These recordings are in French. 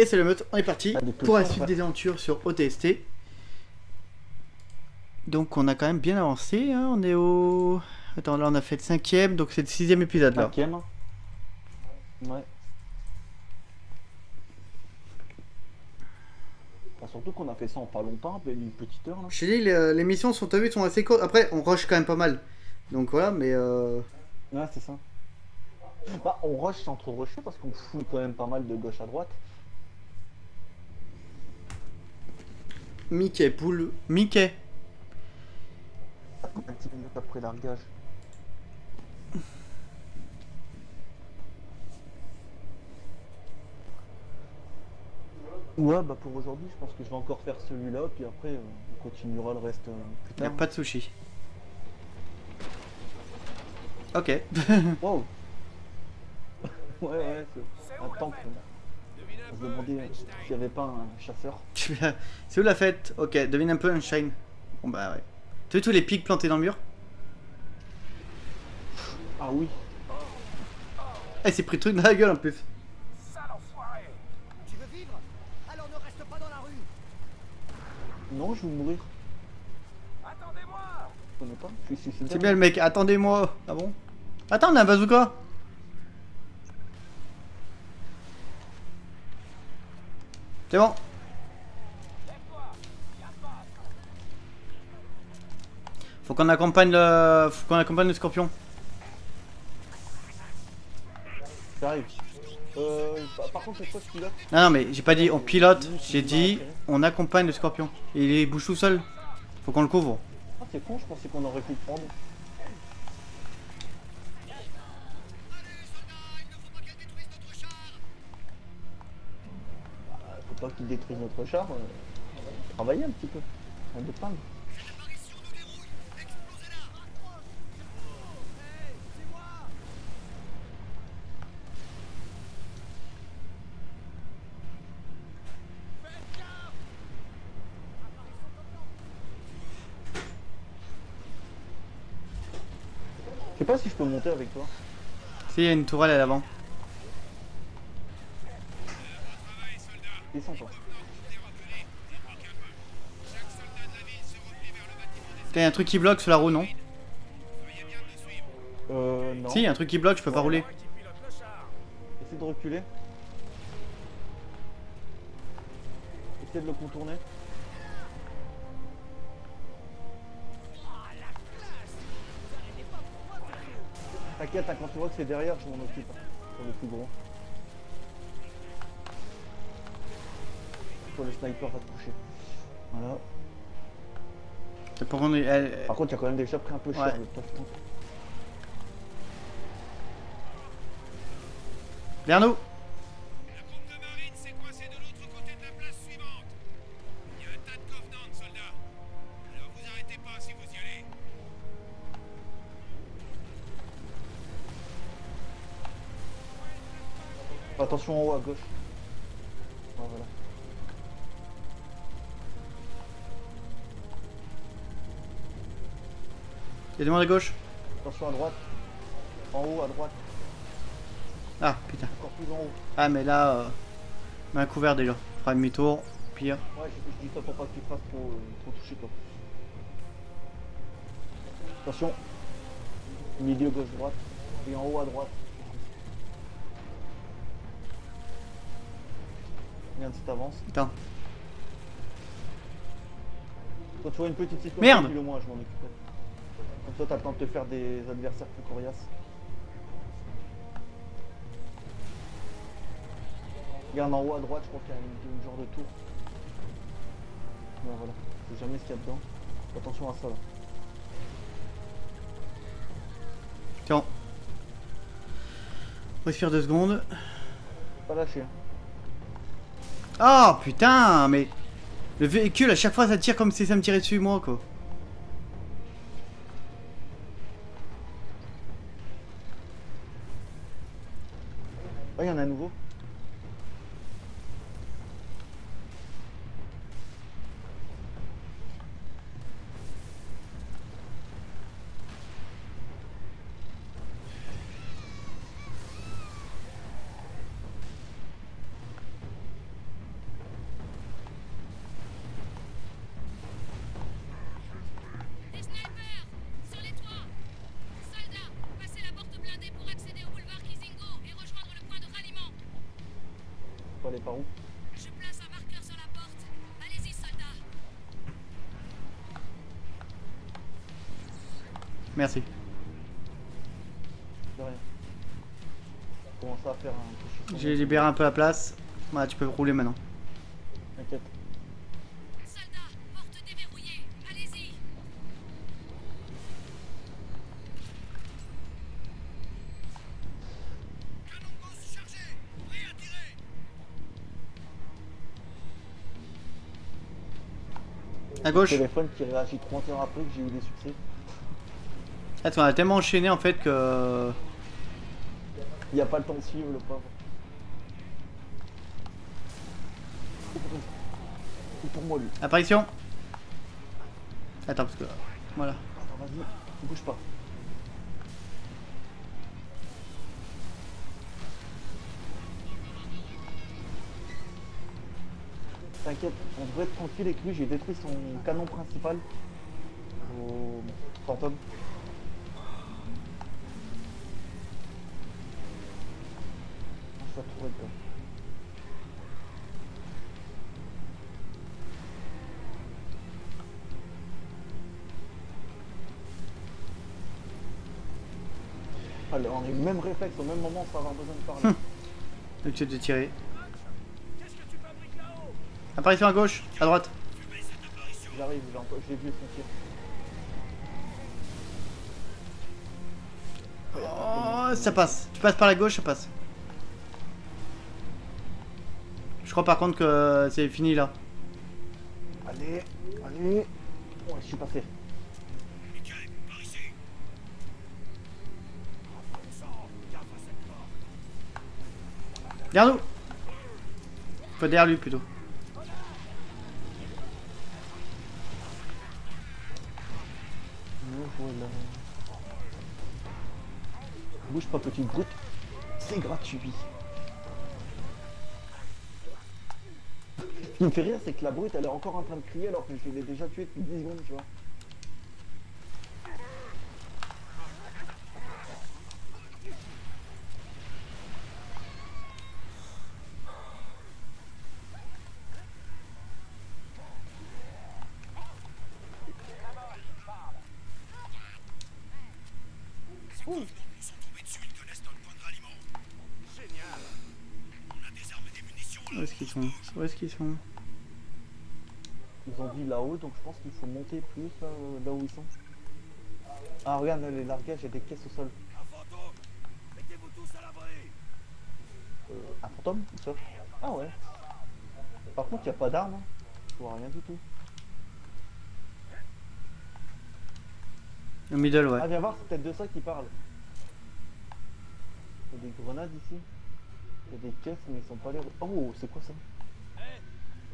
Et c'est le meute, on est parti Ah, pour la suite des aventures sur OTST. Donc on a quand même bien avancé, hein, on est au... Attends, là on a fait le cinquième, donc c'est le sixième épisode là. Cinquième. Ouais. Surtout qu'on a fait ça en pas longtemps, une petite heure là. Je dit, les, les missions sont, t'as vu, sont assez courtes. Après, on rush quand même pas mal. Donc voilà, mais euh... Ouais, c'est ça. Bah, on rush sans trop rusher parce qu'on fout quand même pas mal de gauche à droite. Mickey, poule... Mickey Un petit minute après largage. Ouais, bah pour aujourd'hui, je pense que je vais encore faire celui-là, puis après, euh, on continuera le reste euh, plus Y a tard. pas de sushi. Ok. Wow Ouais, ouais, c'est un tank. On se demandait euh, s'il n'y avait pas un chasseur. C'est où la fête Ok, devine un peu un shine. Bon bah ouais. Tu vois tous les pics plantés dans le mur? Ah oui, Eh, c'est pris le truc dans la gueule en plus. Tu veux vivre? Alors ne reste pas dans la rue non, je vais mourir. Attendez-moi. C'est bien le mec, attendez-moi. Ah bon? Attends, on a un bazooka C'est bon. Faut qu'on accompagne le... Faut qu'on accompagne le scorpion. J'arrive. Euh, par- contre, c'est quoi celui-là Non, non, mais j'ai pas dit on pilote, j'ai dit on accompagne le scorpion. Il bouge tout seul. Faut qu'on le couvre. Ah, c'est con, je pensais qu'on aurait pu le prendre. Bah, Faut pas qu'il détruise notre char. euh, on va travailler un petit peu. On de sais pas si je peux monter avec toi. Si, il y a une tourelle à l'avant. Descends toi. A un truc qui bloque sur la roue, non Euh, non. Si, y a un truc qui bloque, je peux pas rouler. Essaye de reculer. Essaye de le contourner. T'inquiète, hein, quand tu vois que c'est derrière, je m'en occupe. hein, Pour le plus gros. Quand le sniper va te toucher. Voilà. Pour qu'on ait- elle- Par contre, il y a quand même déjà pris un peu cher Ouais. le tank. Attention en haut à gauche. Ouais, voilà. Y'a des monde à gauche Attention à droite. En haut à droite. Ah, putain. Encore plus en haut. Ah, mais là, euh, un couvert déjà. Fera demi-tour, pire. Ouais, je, je dis ça pour pas que tu fasses trop, euh, trop toucher toi. Attention. Milieu gauche droite. Et en haut à droite. Regarde si t'avances. Attends. Quand tu vois une petite situation, Merde dis-le moi, je m'en occuperai. Comme ça t'as le temps de te faire des adversaires plus coriaces. Regarde en haut à droite, je crois qu'il y a une, une genre de tour. Voilà. Je sais jamais ce qu'il y a dedans. Attention à ça là. Bon. Respire deux secondes. Pas lâcher. hein. Oh putain, mais le véhicule à chaque fois ça tire comme si ça me tirait dessus moi quoi. Ah, il y en a un nouveau. Aller par où Je place un marqueur sur la porte. Allez-y, soldats. Merci. De rien. Commence à faire un peu J'ai libéré un peu la place. Voilà, tu peux rouler maintenant. T'inquiète. À gauche. Téléphone qui réagit 30 heures après que j'ai eu des succès. Attends, on a tellement enchaîné en fait que. Il n'y a pas le temps de suivre le pauvre. C'est pour moi lui. Apparition Attends, parce que. Voilà. Attends, vas-y, bouge pas. T'inquiète, on devrait être tranquille avec lui, j'ai détruit son canon principal au fantôme. Ça pourrait être... Allez, on a eu le même réflexe au même moment sans avoir besoin de parler. Le tuer de tirer. Qu'est-ce que tu fabriques là-haut Apparition à gauche, à droite. J'arrive, j'ai vu son tir. Oh, ça passe. Tu passes par la gauche, ça passe. Je crois par contre que c'est fini là. Allez, allez. Ouais, je suis passé. Derrière nous Faut derrière lui plutôt. Me voilà. Bouge pas, petite brute. C'est gratuit. Ce qui me fait rire, c'est que la brute, elle est encore en train de crier alors que je l'ai déjà tué depuis 10 secondes, tu vois. Ces Covenants nous sont tombés dessus, ils connaissent notre point de ralliement. Génial. On a des armes et des munitions Où là. est-ce qu'ils sont Où est-ce qu'ils sont Ils ont dit là-haut, donc je pense qu'il faut monter plus là, euh, là où ils sont. Ah, regarde, les largages, a des caisses au sol. Euh, un fantôme ça Ah ouais. Par contre, il n'y a pas d'armes. hein. Je vois rien du tout. Au middle, ouais. Ah, viens voir, c'est peut-être de ça qu'ils parlent. Il y a des grenades ici. Il y a des caisses, mais ils sont pas l'air. Oh, c'est quoi ça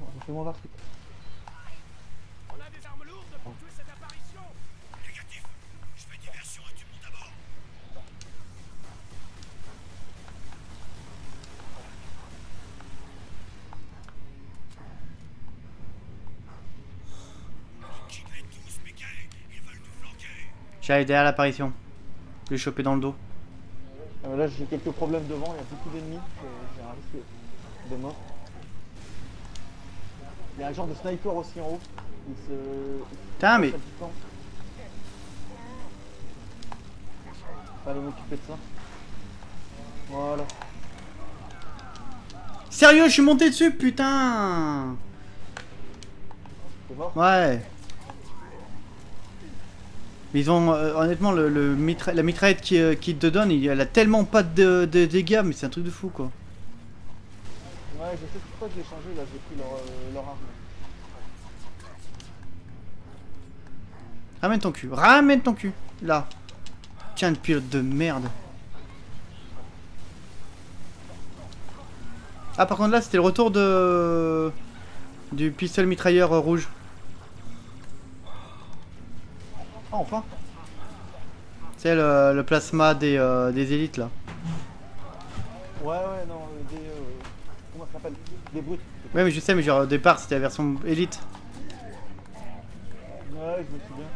oh, Fais-moi voir truc. on a des armes lourdes pour tuer cette apparition. Négatif. Je fais diversion et tu montes à bord. J'arrive derrière l'apparition. Je l'ai chopé dans le dos. Ah, là, j'ai quelques problèmes devant, il y a beaucoup d'ennemis. euh, J'ai un risque de mort. Il y a un genre de sniper aussi en haut. Il se. Putain, mais- aller m'occuper de ça. Voilà. Sérieux, je suis monté dessus, putain mort? Ouais. Mais Ils ont, euh, honnêtement, le, le mitra- la mitraillette qui, euh, qui te donne, elle a tellement pas de, de dégâts, mais c'est un truc de fou, quoi. Ouais, je sais pourquoi je l'ai changé là, j'ai pris leur, euh, leur arme. Ramène ton cul, ramène ton cul, là. Tiens, le pilote de merde. Ah, par contre, là, c'était le retour de... Du pistolet mitrailleur rouge. Enfin C'est le, le plasma des, euh, des élites, là. Ouais, ouais, non, euh, des. euh, comment ça s'appelle? Des brutes. Ouais, mais je sais, mais genre, au départ, c'était la version élite. Ouais, je me souviens.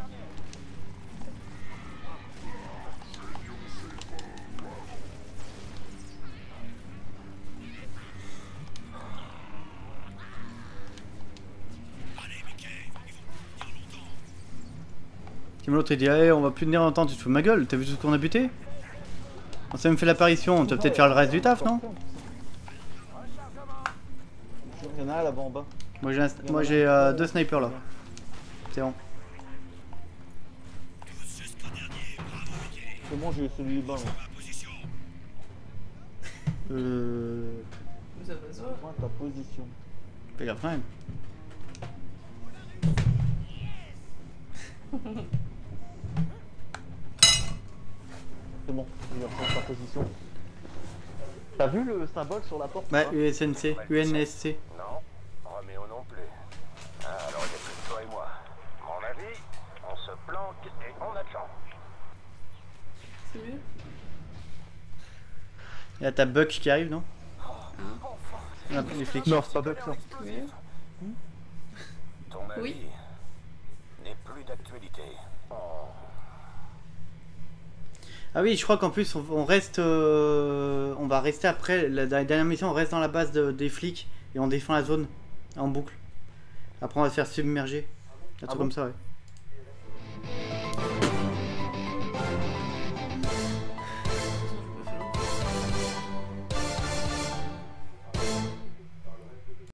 Tim l'autre il dit Allez, on va plus tenir longtemps, tu te fous de ma gueule, t'as vu tout ce qu'on a buté On s'est même fait l'apparition, tu vas peut-être faire le reste du taf, non Il y en a un là-bas en bas. Moi j'ai euh, deux snipers là. C'est bon. C'est bon, j'ai celui bas. moi. Euh. Vous avez raison. Point ta position. Fais gaffe quand même. Bon, il sa position. T'as vu le symbole sur la porte ou Ouais, USNC, UNSC. Non, Roméo non plus. Ah, alors il n'y a plus que toi et moi. Mon avis, on se planque et on attend. C'est mieux là t'as Buck qui arrive, non On a pris les flics. Non, c'est pas Buck ça. Oui. Ton avis Oui. n'est plus d'actualité. Oh. Ah oui, je crois qu'en plus on, on reste, euh, on va rester après la, dernière mission, on reste dans la base de- des flics et on défend la zone en boucle. Après on va se faire submerger, un truc bon comme ça, ouais.